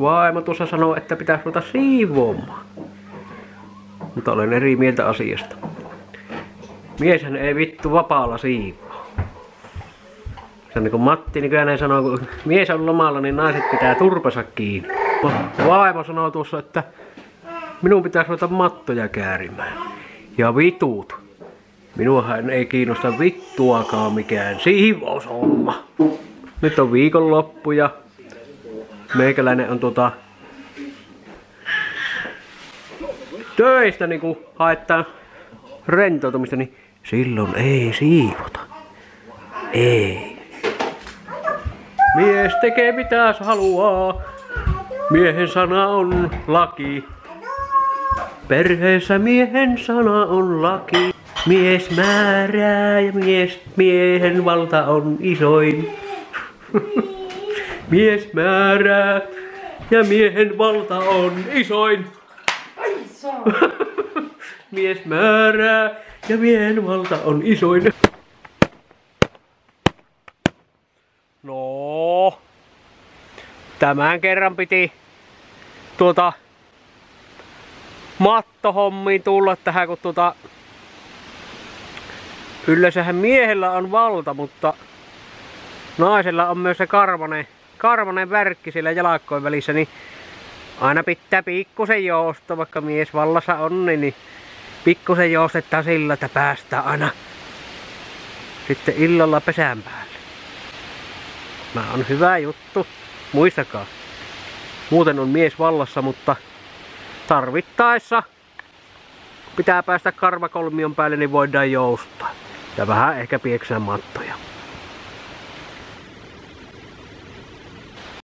Vaimo tuossa sanoo, että pitäisi ruveta siivoamaan. Mutta olen eri mieltä asiasta. Mieshän ei vittu vapaalla siivoa. Se on niin kuin Matti nykyään sanoo, kun mies on lomalla, niin naiset pitää turpansa kiinni. Vaimo sanoo tuossa, että minun pitäisi ruveta mattoja käärimään. Ja vitut. Minuahan ei kiinnosta vittuakaan mikään siivoushomma. Nyt on viikonloppu ja meikäläinen on tota töistä niinku haettaa rentoutumista, niin silloin ei siivota. Ei. Mies tekee mitä haluaa. Miehen sana on laki. Perheessä miehen sana on laki. Mies määrää ja mies, miehen valta on isoin. mies määrää ja miehen valta on isoin. mies määrää ja miehen valta on isoin. No, tämän kerran piti tuota mattohommiin tulla tähän, kun tuota yleensähän miehellä on valta, mutta naisella on myös se karvanen, karvanen värkki siellä jalakkojen välissä, niin aina pitää pikkusen jousta, vaikka mies vallassa on, niin, niin pikkusen joustettaa sillä, että päästään aina sitten illalla pesän päälle. Mä on hyvä juttu, muistakaa. Muuten on mies vallassa, mutta tarvittaessa pitää päästä karvakolmion päälle, niin voidaan joustaa. Ja vähän ehkä pieksää mattoja.